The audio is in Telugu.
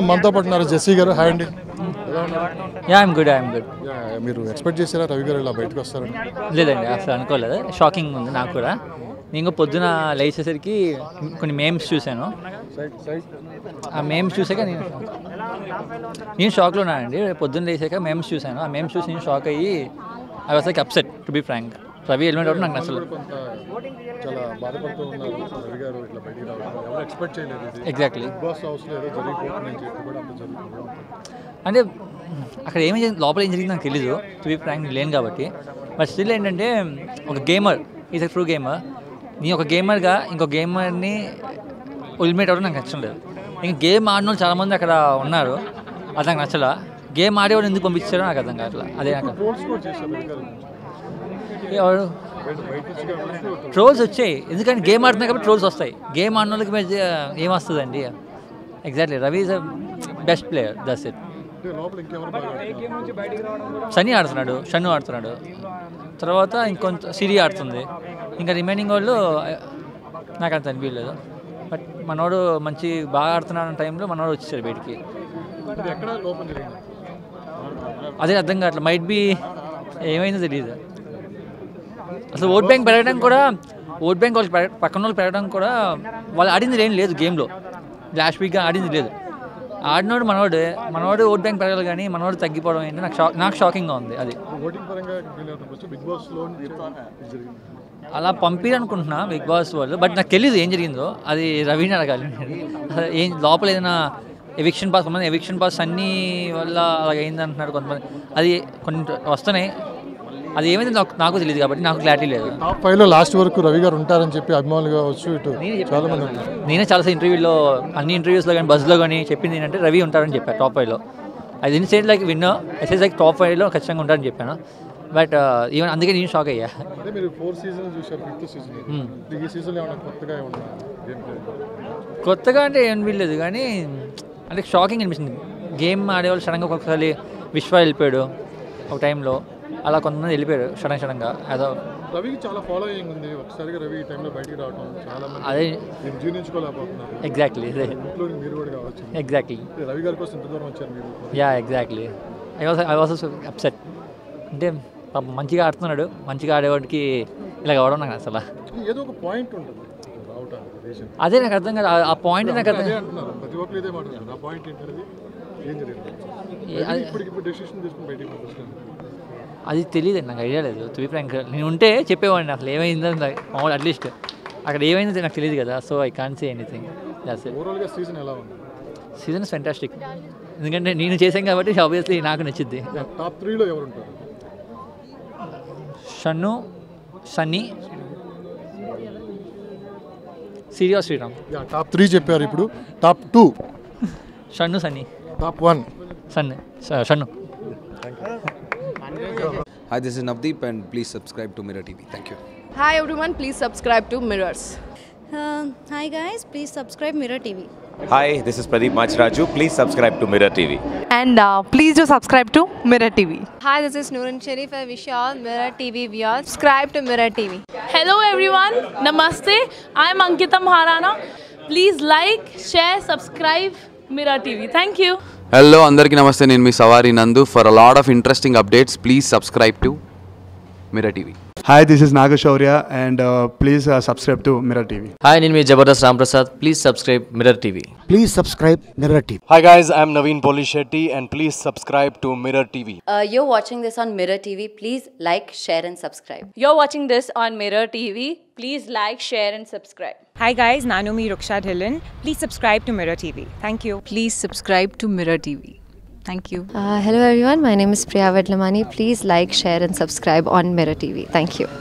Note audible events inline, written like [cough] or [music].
మనతో పాటు ఉన్నారు జెస్సీ గారు. హాయ్ అండి? Yeah I'm good I'm good మీరు ఎక్స్పెక్ట్ చేశారా రవి గారు ఇలా బయటకు వస్తారని? లేదండి అసలు అనుకోలేదు. షాకింగ్ ఉంది నాకు కూడా. నేను పొద్దున లేచేసరికి కొన్ని మేమ్స్ చూశాను. ఆ మేమ్స్ చూసాక నేను నేను షాక్లో ఉన్నానండి. పొద్దున్న లేచాక మేమ్స్ చూశాను. ఆ మేమ్స్ చూసి నేను షాక్ అయ్యి I was like upset to be frank Ravi out నాకు నచ్చలేదు. ఎగ్జాక్ట్లీ అంటే అక్కడ ఏమి లోపల ఏం జరిగింది నాకు తెలీదు టు బి ఫ్రాంక్ లేను కాబట్టి. బట్ స్టిల్ ఏంటంటే ఒక gamer is a true gamer నీ ఒక గేమర్గా ఇంకో గేమర్ని ఎలిమినేట్ అవ్వడం నాకు నచ్చడం లేదు ఇంకా గేమ్ ఆడిన వాళ్ళు చాలామంది అక్కడ ఉన్నారు. అది నాకు నచ్చలా. గేమ్ ఆడేవాడు ఎందుకు పంపించారో నాకు అర్థం కావట్లేదు అదే నాకు ట్రోల్స్ వచ్చాయి. ఎందుకంటే గేమ్ ఆడుతున్నాయి కాబట్టి ట్రోల్స్ వస్తాయి. గేమ్ ఆడిన వాళ్ళకి మధ్య ఏం వస్తుందండి exactly Ravi is a best player does it? Sunny ఆడుతున్నాడు షన్ను ఆడుతున్నాడు. తర్వాత ఇంకొంత సిరి ఆడుతుంది. ఇంకా రిమైనింగ్ వాళ్ళు నాకు అంత అనిపించలేదు. బట్ మనోడు మంచి బాగా ఆడుతున్నాడు టైంలో మనోడు వచ్చేసాడు బయటికి. అదే అర్థం కావట్లేదు. మైట్ బి ఏమైందో తెలియదు అసలు ఓట్ బ్యాంక్ పెరగడం కూడా ఓట్ బ్యాంక్ వాళ్ళకి పక్కన వాళ్ళు పెరగడం కూడా వాళ్ళు ఆడింది ఏం లేదు గేమ్లో. లాస్ట్ వీక్గా ఆడింది లేదు. ఆడినోడు మనోడు మనోడు ఓట్ బ్యాంక్ పెరగాలి కానీ మనోడు తగ్గిపోవడం ఏంటి నాకు షాక్ నాకు షాకింగ్గా ఉంది అది. అలా పంపిరనుకుంటున్నా బిగ్ బాస్ వాళ్ళు బట్ నాకు తెలియదు ఏం జరిగిందో. అది రవిని అడగాలి. అసలు [laughs] ఏం లోపల ఏదైనా ఎవిక్షన్ పాస్ కొంతమంది ఎవిక్షన్ పాస్ అన్నీ వల్ల అలాగ అయింది అంటున్నారు కొంతమంది. అది కొన్ని వస్తున్నాయి. అది ఏమైంది నాకు నాకు తెలియదు కాబట్టి నాకు క్లారిటీ లేదు. టాప్ ఫైవ్లో లాస్ట్ వరకు రవి గారు ఉంటారని చెప్పి అభిమానులు కావచ్చు ఇటు చాలా మంది నేనే చాలాసార్లు ఇంటర్వ్యూలో అన్ని ఇంటర్వ్యూస్లో కానీ బస్లో కానీ చెప్పింది ఏంటంటే రవి ఉంటారని చెప్పాను టాప్ ఫైవ్లో అది inside like winners like top ఫైవ్లో ఖచ్చితంగా ఉంటారని చెప్పాను. బట్ ఈవెన్ అందుకే నేను షాక్ అయ్యా. ప్లే కొత్తగా అంటే ఏం వీల్లేదు కానీ అంటే షాకింగ్ అనిపించింది. గేమ్ ఆడేవాళ్ళు సడన్గా ఒక్కొక్కసారి విశ్వ వెళ్ళిపోయాడు ఒక టైంలో అలా కొంతమంది వెళ్ళిపోయారు సడన్ సడన్గా. అదో రవికి చాలా ఫాలోయింగ్ ఉంది. ఒకసారిగా రవి ఈ టైంలో బయటికి రావడం చాలా మంది అదే జీర్ణించుకోలేకపోతున్నారు ఎగ్జాక్ట్లీ అదే మీరు కూడా కావచ్చు. ఎగ్జాక్ట్లీ రవి గారి కోసం ఇంత దూరం వచ్చారు మీరు. Yeah exactly I was I was upset అంటే మంచిగా ఆడుతున్నాడు. మంచిగా ఆడేవాడికి ఇలా కావడం నాకు అసలు. ఏదో ఒక పాయింట్ ఉంటుంది. అదే నాకు అర్థం కాదు. ఆ- పాయింట్ నాకు అర్థం ప్రతి ఒక్కరు ఇదే మాట్లాడుతున్నారు ఆ పాయింట్ ఏంటనేది ఏం జరిగింది? ఏ- అది- ఇప్పటికి ఇప్పుడు డెసిషన్ తీసుకుని బయటికి పంపిస్తున్నాను అది తెలియదు నాకు ఐడియా లేదు. టు బి ఫ్రాంక్ నేను ఉంటే చెప్పేవాడిని అసలు ఏమైందో నాకు మామూలు అట్లీస్ట్ అక్కడ ఏమైందో నాకు తెలియదు కదా so I can't say anything season ఎలా ఉంది? సీజన్ ఫెంటాస్టిక్ ఎందుకంటే నేను చేశాను కాబట్టి [laughs] ఆబ్వియస్లీ నాకు నచ్చింది. టాప్ త్రీలో ఎవరు ఉంటారు షన్ను సన్నీ సిరియా శ్రీరామ్. టాప్ త్రీ చెప్పారు ఇప్పుడు. Top two [laughs] Shannu Sunny. Top one Sunny ష- Shannu. Hi, this is Navdeep, and please subscribe to Mirror TV. Thank you. Hi everyone, please subscribe to Mirrors. Uh, hi guys, please subscribe Mirror TV. Hi, this is Pradeep Machraju. Please subscribe to Mirror TV. and uh, please do subscribe to Mirror TV. Hi, this is Noorun Sharif. I wish you all Mirror TV viewers. Subscribe to Mirror TV. Hello everyone, Namaste. I'm Ankita Maharana. Please like, share, subscribe Mirror TV. Thank you. Hello అందరికీ నమస్తే. నేను మీ సవారి Nandu. For a lot of interesting updates please subscribe to Mirror TV Hi, this is Naga and uh, please uh, subscribe to Mirror TV. Hi, Ninmi Jabardast Ramprasad. Please subscribe Mirror TV. Please subscribe Mirror TV. Hi guys, I'm Naveen Polishetty and please subscribe to Mirror TV. Uh, you're watching this on Mirror TV. Please like, share and subscribe. You're watching this on Mirror TV. Please like, share and subscribe. Hi guys, Nanumi Rukshad Hillen. Please subscribe to Mirror TV. Thank you. Please subscribe to Mirror TV. Thank you. Uh, hello everyone, my name is Priya Vedlamani. Please like, share, and subscribe on Mirror TV. Thank you.